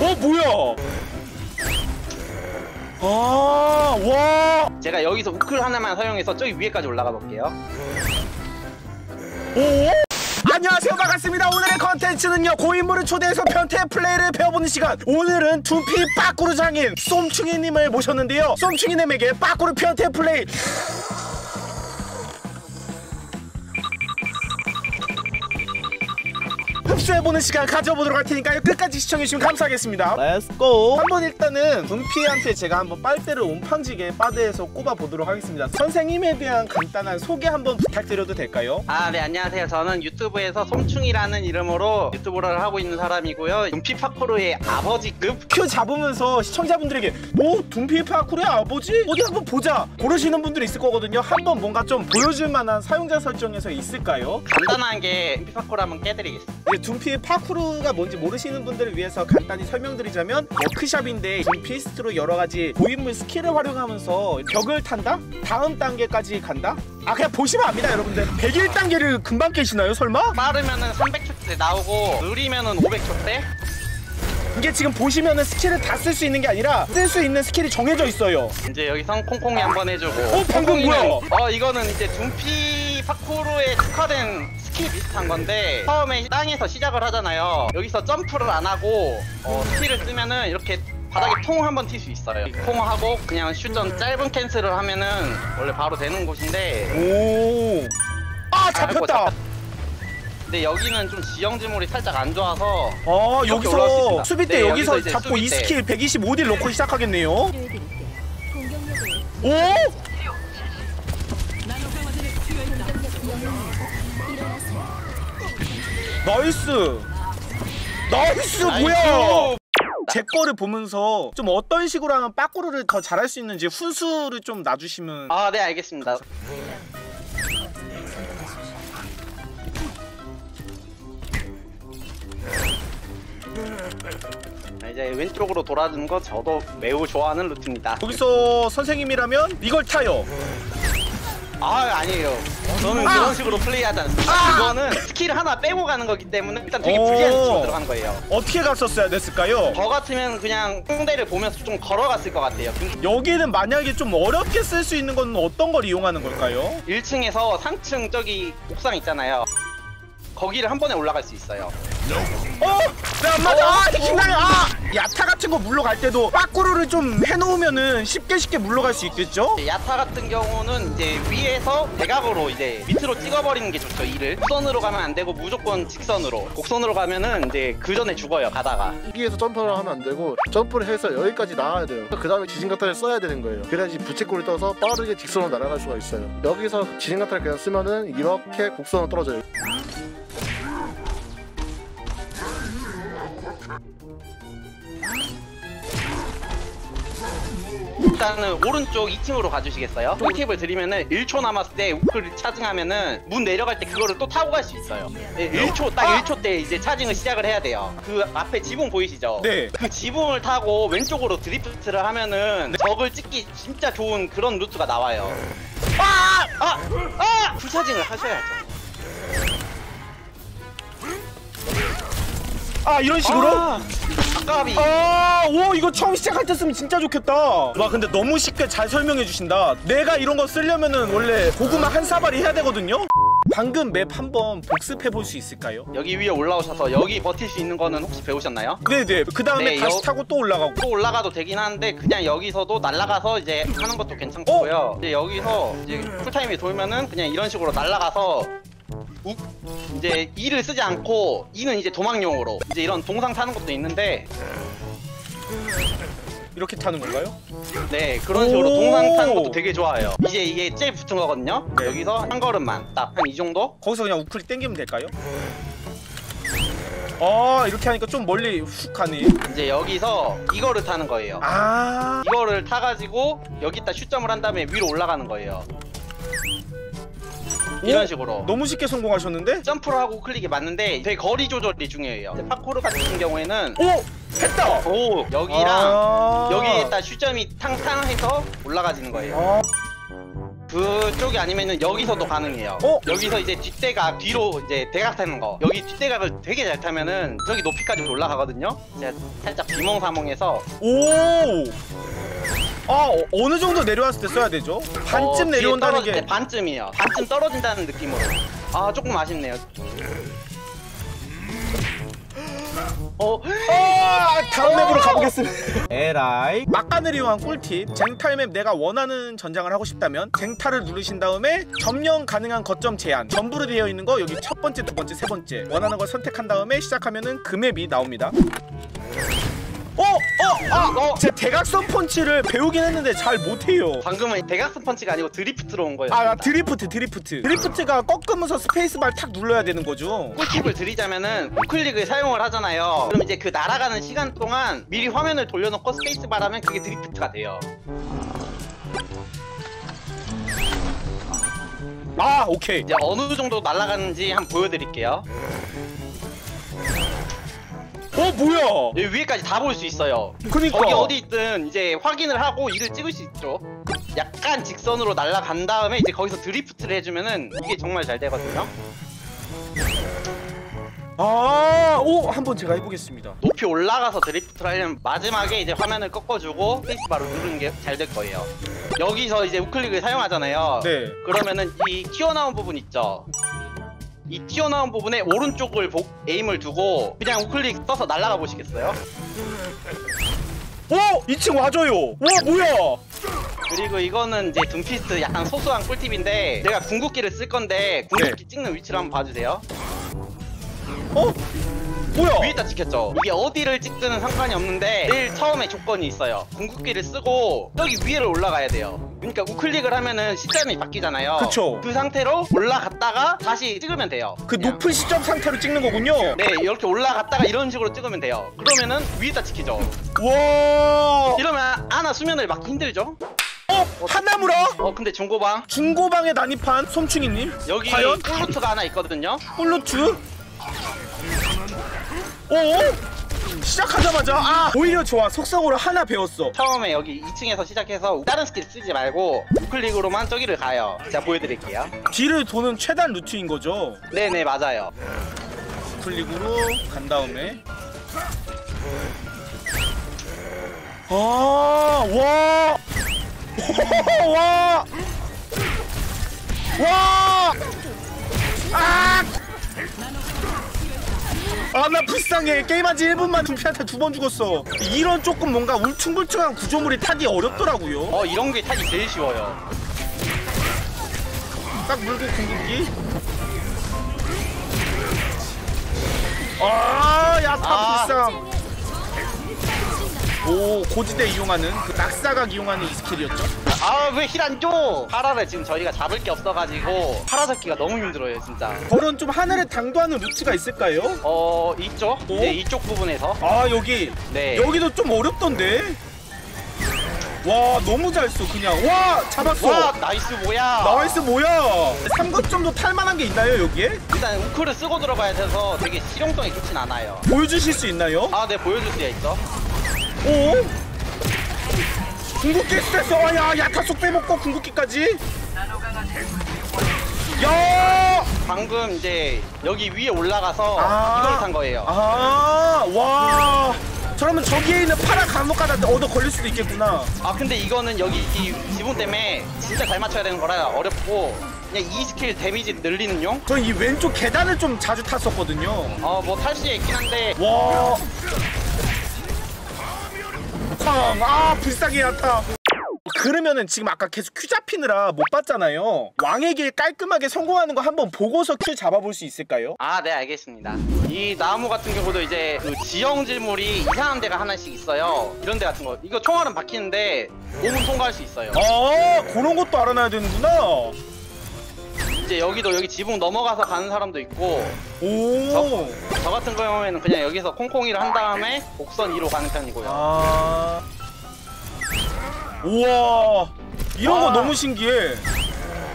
어 뭐야? 아 와. 제가 여기서 우클 하나만 사용해서 저기 위에까지 올라가 볼게요. 오. 안녕하세요 반갑습니다 오늘의 컨텐츠는요 고인물을 초대해서 변태 플레이를 배워보는 시간 오늘은 두피 빠꾸루 장인 쏨충이님을 모셨는데요 쏨충이님에게 빠꾸루 변태 플레이 흡수해보는 시간 가져보도록 할 테니까요 끝까지 시청해주시면 감사하겠습니다 let's go 한번 일단은 둠피한테 제가 한번 빨대를 옴팡지게 바드에서 꼽아보도록 하겠습니다 선생님에 대한 간단한 소개 한번 부탁드려도 될까요? 아, 네, 안녕하세요. 저는 유튜브에서 솜충이라는 이름으로 유튜브를 하고 있는 사람이고요. 둠피 파쿠르의 아버지급 큐 잡으면서 시청자분들에게 오 둠피 파쿠르의 아버지? 어디 한번 보자 모르시는 분들이 있을 거거든요 한번 뭔가 좀 보여줄 만한 사용자 설정에서 있을까요? 간단하게 둠피 파쿠르 한번 깨드리겠습니다. 이제 둠피 파쿠르가 뭔지 모르시는 분들을 위해서 간단히 설명드리자면 워크샵인데 둠피스트로 여러 가지 고인물 스킬을 활용하면서 벽을 탄다? 다음 단계까지 간다? 아 그냥 보시면 압니다 여러분들 101단계를 금방 깨시나요 설마? 빠르면은 300초 때 나오고 느리면은 500초 때. 이게 지금 보시면은 스킬을 다 쓸 수 있는 게 아니라 쓸 수 있는 스킬이 정해져 있어요 이제 여기선 콩콩이 한번 해주고. 어, 방금 콩콩이는- 뭐야? 어, 이거는 이제 둠피 파코르에 특화된 비슷한 건데 처음에 땅에서 시작을 하잖아요. 여기서 점프를 안 하고 어, 스킬을 쓰면은 이렇게 바닥에 통 한번 튈 수 있어요. 통 하고 그냥 슈전 짧은 캔슬을 하면은 원래 바로 되는 곳인데 오. 아 잡혔다. 근데 여기는 좀 지형지물이 살짝 안 좋아서 어 여기서. 수비 때 네, 여기서 여기서 잡고 이 수비 때. 스킬 125딜 넣고 시작하겠네요. 치료해드릴 때 공격력을 오? nice. nice 뭐야? 제 거를 보면서 좀 어떤 식으로 하면 파쿠르를 더 잘할 수 있는지 훈수를 좀 놔주시면 아 네 알겠습니다. 자, 이제 왼쪽으로 돌아주는 거 저도 매우 좋아하는 루트입니다. 여기서 선생님이라면 이걸 타요. 아 아니에요. 저는 아! 그런 식으로 플레이하지 않습니다. 아! 그거는 스킬 하나 빼고 가는 거기 때문에 일단 되게 오. 불리한 위치로 들어간 거예요. 어떻게 갔었어야 됐을까요? 저 같으면 그냥 홍대를 보면서 좀 걸어갔을 것 같아요. 여기는 만약에 좀 어렵게 쓸 수 있는 건 어떤 걸 이용하는 걸까요? 1층에서 상층 저기 옥상 있잖아요. 거기를 한 번에 올라갈 수 있어요. 어? 왜안 맞아? 아, 힘나요. 아! 야타 같은 거 물러갈 때도 빠꾸르를 좀 해놓으면은 쉽게 쉽게 물러갈 수 있겠죠? 이제 야타 같은 경우는 이제 위에서 대각으로 이제 밑으로 찍어버리는 게 좋죠 이를 곡선으로 가면 안 되고 무조건 직선으로 곡선으로 가면은 이제 그 전에 죽어요 가다가 여기에서 점프를 하면 안 되고 점프를 해서 여기까지 나와야 돼요. 그 다음에 지진가타를 써야 되는 거예요. 그래야지 부채꼴이 떠서 빠르게 직선으로 날아갈 수가 있어요. 여기서 지진가타를 그냥 쓰면은 이렇게 곡선으로 떨어져요. 일단은 오른쪽 2층으로 가주시겠어요? 꿀팁을 드리면은 1초 남았을 때 우클을 차징하면은 문 내려갈 때 그거를 또 타고 갈 수 있어요 네, 1초 딱 1초 때 이제 차징을 시작을 해야 돼요 그 앞에 지붕 보이시죠? 네. 그 지붕을 타고 왼쪽으로 드리프트를 하면은 적을 찍기 진짜 좋은 그런 루트가 나와요 아! 아! 아! 풀차징을 하셔야죠 아 이런 식으로? 아, 아까비 아, 오 이거 처음 시작할 때 쓰면 진짜 좋겠다. 와 근데 너무 쉽게 잘 설명해 주신다. 내가 이런 거 쓰려면은 원래 고구마 한 사발이 해야 되거든요. 방금 맵 한번 복습해 볼 수 있을까요? 여기 위에 올라오셔서 여기 버틸 수 있는 거는 혹시 배우셨나요? 네네. 그 다음에 네, 다시 여- 타고 또 올라가고. 또 올라가도 되긴 하는데 그냥 여기서도 날아가서 이제 하는 것도 괜찮고요. 이제 여기서 이제 풀타임이 돌면은 그냥 이런 식으로 날아가서 우, 이제 E를 쓰지 않고 E는 이제 도망용으로 이제 이런 동상 타는 것도 있는데 이렇게 타는 건가요? 네 그런 식으로 오. 동상 타는 것도 되게 좋아요. 이제 이게 제일 붙은 거거든요. 네. 여기서 한 걸음만 딱 한 이 정도 거기서 그냥 우클 땡기면 될까요? 아 이렇게 하니까 좀 멀리 훅 가네. 이제 여기서 이거를 타는 거예요. 아 이거를 타가지고 여기다 슛점을 한 다음에 위로 올라가는 거예요. 이런 오, 식으로. 너무 쉽게 성공하셨는데? 점프를 하고 클릭이 맞는데 되게 거리 조절이 중요해요. 이제 파쿠르 같은 경우에는 오 했다. 오 여기랑 아. 여기에다 슈점이 탕탕해서 올라가지는 거예요. 아. 그쪽이 아니면은 여기서도 가능해요. 어? 여기서 이제 뒷대가 뒤로 이제 대각 타는 거. 여기 뒷대각을 되게 잘 타면은 저기 높이까지 올라가거든요. 제가 살짝 비몽사몽해서 오. 아 어, 어느 정도 내려왔을 때 써야 되죠? 반쯤 어, 내려온다는 게때 반쯤이요. 반쯤 떨어진다는 느낌으로. 아 조금 아쉽네요. 어, 아, 다음 맵으로 가보겠습니다. 에라이. 막간을 이용한 꿀팁. 쟁탈 맵 내가 원하는 전장을 하고 싶다면 쟁탈을 누르신 다음에 점령 가능한 거점 제한. 전부로 되어 있는 거 여기 첫 번째, 두 번째, 세 번째. 원하는 걸 선택한 다음에 시작하면은 그 맵이 나옵니다. 아, 어. 제 대각선 펀치를 배우긴 했는데 잘 못해요. 방금은 대각선 펀치가 아니고 드리프트로 온 거예요. 아, 드리프트, 드리프트. 드리프트가 꺾으면서 스페이스바를 탁 눌러야 되는 거죠. 꿀팁을 드리자면은 우클릭을 사용을 하잖아요. 그럼 이제 그 날아가는 시간 동안 미리 화면을 돌려놓고 스페이스바라면 그게 드리프트가 돼요. 아, 오케이. 이제 어느 정도 날아가는지 한번 보여드릴게요. 어, 뭐야? 여기 위에까지 다 볼 수 있어요. 그니까. 거기 어디 있든 이제 확인을 하고 이를 찍을 수 있죠. 약간 직선으로 날아간 다음에 이제 거기서 드리프트를 해주면은 이게 정말 잘 되거든요. 아, 오, 한번 제가 해보겠습니다. 높이 올라가서 드리프트를 하려면 마지막에 이제 화면을 꺾어주고 스페이스바로 누르는 게 잘 될 거예요. 여기서 이제 우클릭을 사용하잖아요. 네. 그러면은 이 튀어나온 부분 있죠. 이 튀어나온 부분에 오른쪽을 복, 에임을 두고 그냥 우클릭 써서 날아가 보시겠어요? 오! 2층 와줘요! 와, 뭐야! 그리고 이거는 이제 둠피스트 약간 소소한 꿀팁인데 내가 궁극기를 쓸 건데 궁극기 찍는 위치를 한번 봐주세요. 어? 뭐야? 위에다 찍혔죠? 이게 어디를 찍든 상관이 없는데 제일 처음에 조건이 있어요. 궁극기를 쓰고 여기 위를 올라가야 돼요. 그러니까 우클릭을 하면은 시점이 바뀌잖아요. 그쵸. 그 상태로 올라갔다가 다시 찍으면 돼요. 그 그냥. 높은 시점 상태로 찍는 거군요. 네 이렇게 올라갔다가 이런 식으로 찍으면 돼요. 그러면은 위에다 찍히죠. 와! 이러면 아나 수면을 맞기 힘들죠? 어? 하나무라? 어 근데 중고방 중고방에 난입한 솜충이님? 여기 과연? 플루트가 하나 있거든요. 폴루트? 오? 시작하자마자 아 오히려 좋아 속성으로 하나 배웠어 처음에 여기 2층에서 시작해서 다른 스킬 쓰지 말고 우클릭으로만 저기를 가요. 제가 보여드릴게요. 뒤를 도는 최단 루트인 거죠 네네 맞아요. 클릭으로 간 다음에 아, 와! 와! 와! 아! 아, 나 불쌍해. 게임한 지 1분만 둠피한테 두 번 죽었어. 이런 조금 뭔가 울퉁불퉁한 구조물이 타기 어렵더라고요. 어 이런 게 타기 제일 쉬워요. 딱 물고 궁극기. 아, 야타 아. 불쌍. 오, 고지대 이용하는 그 낙사각 이용하는 이 스킬이었죠? 아 왜 heal 안 줘? 파라를 지금 저희가 잡을 게 없어가지고 파라 잡기가 너무 힘들어요 진짜. 저런 좀 하늘을 당도하는 루트가 있을까요? 어 있죠? 어? 네 이쪽 부분에서. 아, 여기. 네. 여기도 좀 어렵던데? 와, 너무 잘 써, 그냥. 와, 잡았어. 와 nice 뭐야? nice 뭐야? 삼각점도 탈만한 게 있나요, 여기에? 일단 우클을 쓰고 들어가야 돼서 되게 실용성이 좋진 않아요. 보여주실 수 있나요? 아 네 보여줄 수가 있어. 오? 궁극기 스트레스 와야 야타 속 빼먹고 궁극기까지 야! 방금 이제 여기 위에 올라가서 아. 이걸 탄 거예요. 아, 와. 그러면 저기에 있는 파라 감옥가다 얻어 걸릴 수도 있겠구나. 아 근데 이거는 여기 이 지붕 때문에 진짜 잘 맞춰야 되는 거라 어렵고 그냥 이 스킬 데미지 늘리는 용? 전 이 왼쪽 계단을 좀 자주 탔었거든요. 어뭐 탈 수 있긴 한데 와. 쾅, 아, 불쌍해 야타. 그러면은 지금 아까 계속 queue 잡히느라 못 봤잖아요. 왕의 길 깔끔하게 성공하는 거 한번 보고서 queue 잡아볼 수 있을까요? 아 네 알겠습니다 이 나무 같은 경우도 이제 그 지형 질물이 이상한 데가 하나씩 있어요 이런 데 같은 거 이거 총알은 박히는데 몸은 통과할 수 있어요 아 그런 것도 알아놔야 되는구나 이제 여기도 여기 지붕 넘어가서 가는 사람도 있고 오. 저 같은 경우에는 그냥 여기서 콩콩이를 한 다음에 곡선 2로 가는 편이고요 아. 우와. 이런 거 아. 너무 신기해.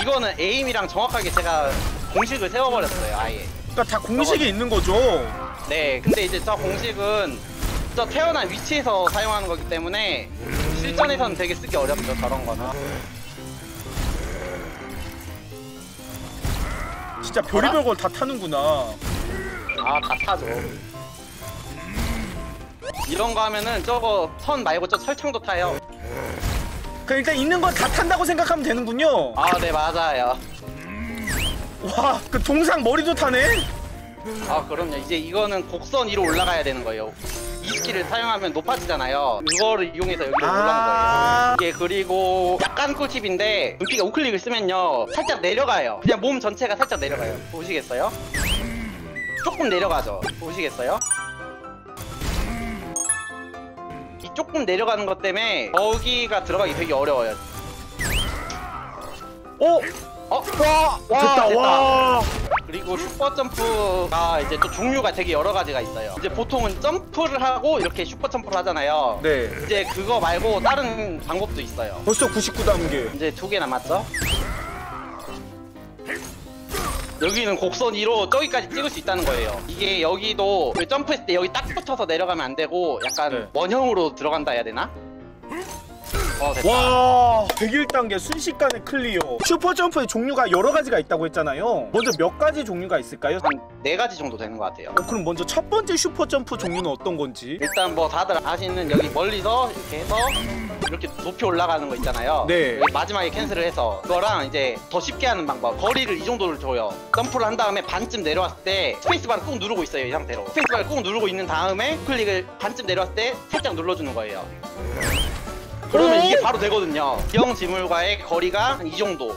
이거는 에임이랑 정확하게 제가 공식을 세워버렸어요 아예 그러니까 다 공식이 있는 거죠. 네 근데 이제 저 공식은 저 태어난 위치에서 사용하는 거기 때문에 실전에서는 되게 쓰기 어렵죠 저런 거는 진짜 별의별 걸 다 타는구나. 아, 다 타죠. 이런 거 하면은 저거 선 말고 저 철창도 타요. 그 일단 있는 건 다 탄다고 생각하면 되는군요. 아, 네, 맞아요. 와, 그 동상 머리도 타네. 아, 그럼요. 이제 이거는 곡선 위로 올라가야 되는 거예요. 이 스킬을 사용하면 높아지잖아요. 이거를 이용해서 여기로 올라온 아. 거예요. 이게 그리고 약간 꿀팁인데 둠피가 우클릭을 쓰면요. 살짝 내려가요. 그냥 몸 전체가 살짝 내려가요. 보시겠어요? 조금 내려가죠. 보시겠어요? 이 조금 내려가는 것 때문에 거기가 들어가기 되게 어려워요. 어, 어? 와! 와! 됐다. 됐다. 와. 그리고 슈퍼 점프가 이제 또 종류가 되게 여러 가지가 있어요. 이제 보통은 점프를 하고 이렇게 슈퍼 점프를 하잖아요. 네. 이제 그거 말고 다른 방법도 있어요. 벌써 99단계. 이제 두 개 남았죠? 여기는 곡선 위로 저기까지 찍을 수 있다는 거예요. 이게 여기도 그 점프했을 때 여기 딱 붙어서 내려가면 안 되고 약간 네. 원형으로 들어간다 해야 되나? 어 됐다. 와 101단계 순식간에 클리어 슈퍼점프의 종류가 여러 가지가 있다고 했잖아요 먼저 몇 가지 종류가 있을까요? 한 네 가지 정도 되는 것 같아요. 어, 그럼 먼저 첫 번째 슈퍼점프 종류는 어떤 건지 일단 뭐 다들 아시는 여기 멀리서 이렇게 해서 이렇게 높이 올라가는 거 있잖아요. 네. 마지막에 cancel을 해서 그거랑 이제 더 쉽게 하는 방법. 거리를 이 정도를 줘요. 점프를 한 다음에 반쯤 내려왔을 때 스페이스바를 꾹 누르고 있어요 이 상태로. 스페이스바를 꾹 누르고 있는 다음에 클릭을 반쯤 내려왔을 때 살짝 눌러주는 거예요. 그러면 이게 바로 되거든요. 지형지물과의 거리가 한이 정도.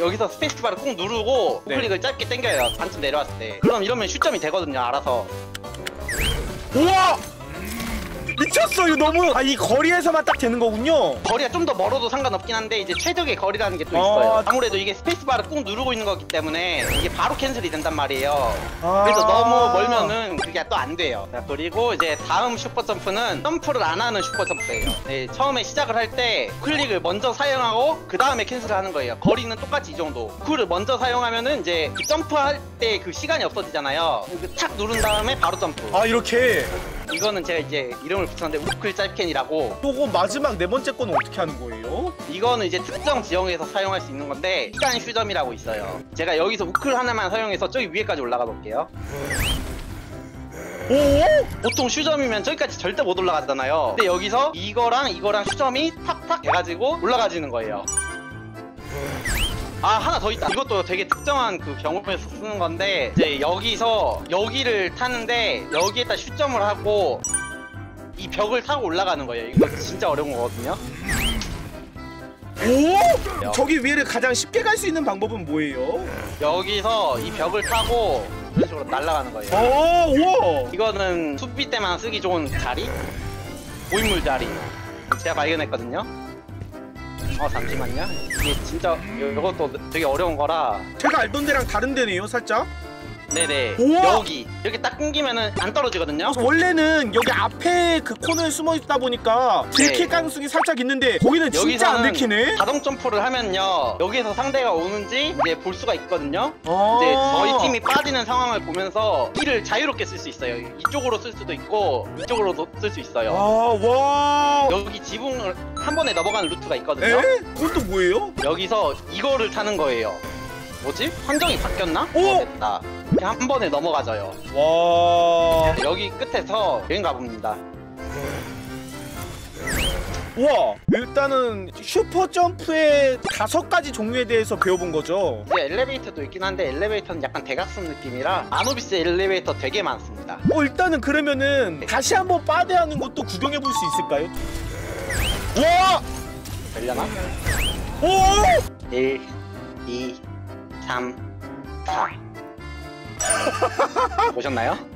여기서 스페이스바를 꾹 누르고 네. 클릭을 짧게 당겨요. 반쯤 내려왔을 때. 그럼 이러면 슈점이 되거든요. 알아서. 우와 미쳤어 이거 너무 아 이 거리에서만 딱 되는 거군요 거리가 좀 더 멀어도 상관없긴 한데 이제 최적의 거리라는 게또 아. 있어요. 아무래도 이게 스페이스바를 꾹 누르고 있는 거기 때문에 이게 바로 cancel이 된단 말이에요. 아. 그래서 너무 멀면은 그게 또 안 돼요. 자, 그리고 이제 다음 슈퍼 점프는 점프를 안 하는 슈퍼 점프예요. 네, 처음에 시작을 할 때 클릭을 먼저 사용하고 그 다음에 cancel을 하는 거예요. 거리는 똑같이 이 정도. 클릭을 먼저 사용하면은 이제 그 점프할 때 그 시간이 없어지잖아요. 그탁 누른 다음에 바로 점프. 아 이렇게 이거는 제가 이제 이름을 붙였는데 우클 짤캔이라고 또그 마지막 네 번째 거는 어떻게 하는 거예요? 이거는 이제 특정 지형에서 사용할 수 있는 건데 시간 휴점이라고 있어요. 제가 여기서 우클 하나만 사용해서 저기 위에까지 올라가 볼게요. 오? 보통 슈점이면 저기까지 절대 못 올라가잖아요. 근데 여기서 이거랑 이거랑 슈점이 탁탁 해가지고 올라가지는 거예요. 아 하나 더 있다. 이것도 되게 특정한 그 경우에서 쓰는 건데 이제 여기서 여기를 타는데 여기에다 슈점을 하고 이 벽을 타고 올라가는 거예요. 이거 진짜 어려운 거거든요. 오? 저기 위에를 가장 쉽게 갈 수 있는 방법은 뭐예요? 여기서 이 벽을 타고 이런 식으로 날아가는 거예요. 어 우와 이거는 수비 때만 쓰기 좋은 자리? 고인물 자리. 제가 발견했거든요. 어 잠시만요. 이게 진짜 요- 요것도 되게 어려운 거라. 제가 알던 데랑 다른 데네요 살짝 네네. 우와! 여기 이렇게 딱 끊기면은 안 떨어지거든요. 원래는 여기 앞에 그 코너에 숨어 있다 보니까 들킬 네. 가능성이 살짝 있는데 거기는 진짜 안 들키네. 자동 점프를 하면요. 여기에서 상대가 오는지 이제 볼 수가 있거든요. 아. 이제 저희 팀이 빠지는 상황을 보면서 키를 자유롭게 쓸 수 있어요. 이쪽으로 쓸 수도 있고 이쪽으로도 쓸 수 있어요. 아, 와. 여기 지붕을 한 번에 넘어가는 루트가 있거든요. 에? 그건 또 뭐예요? 여기서 이거를 타는 거예요. 뭐지? 환경이 바뀌었나? 오! 어, 됐다. 그냥 한 번에 넘어가져요. 와. 여기 끝에서 여행 가봅니다. 와. 일단은 슈퍼 점프의 다섯 가지 종류에 대해서 배워본 거죠. 이제 엘리베이터도 있긴 한데 엘리베이터는 약간 대각선 느낌이라 아노비스 엘리베이터 되게 많습니다. 어, 일단은 그러면은 다시 한번 빠데하는 것도 구경해 볼 수 있을까요? 와! 되려나? 오! 1, 2, 3, 4. 보셨나요?